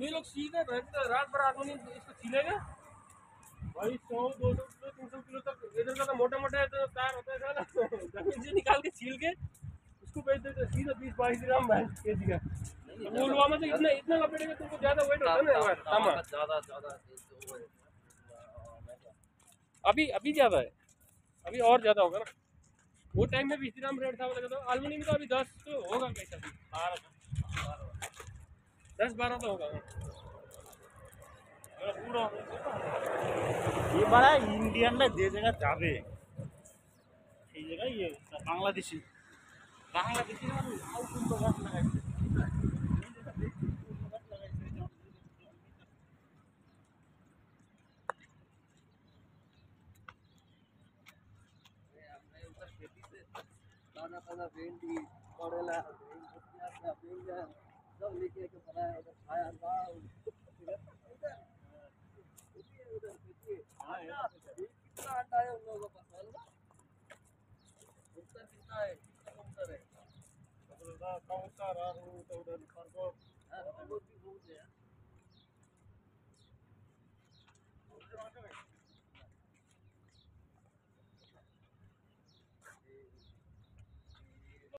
ये लोग सीधे तो रात भर आदमी इसको छीलेगा भाई सौ दो सौ किलो तीन सौ किलो तक इधर का तो मोटा मोटा तो होता है जमीन से निकाल के छील के उसको बेच देते सीधा बीस बाईस ग्राम के जी का पुलवामा तो इतना इतना लपेटेगा तुमको ज्यादा वेट होता है ना ज्यादा ज्यादा तो अभी अभी ज्यादा है अभी और ज्यादा होगा ना वो टाइम में बीस ग्राम रेट था लगा था अभी दस तो होगा कैसा बारह दस बारह तो होगा পুরো এবারে ইন্ডিয়ানরা যে জায়গা যাবে সেই জায়গায় ইয়ে বাংলাদেশি বাংলাদেশি সুন্দর গাছ লাগাইছে ভেন্ডি করলা ভেন্ডি कबूतर कबूतर है कबूतर कबूतर और उधर खरगोश